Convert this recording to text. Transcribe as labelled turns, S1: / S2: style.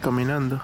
S1: Caminando.